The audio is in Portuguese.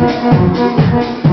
Música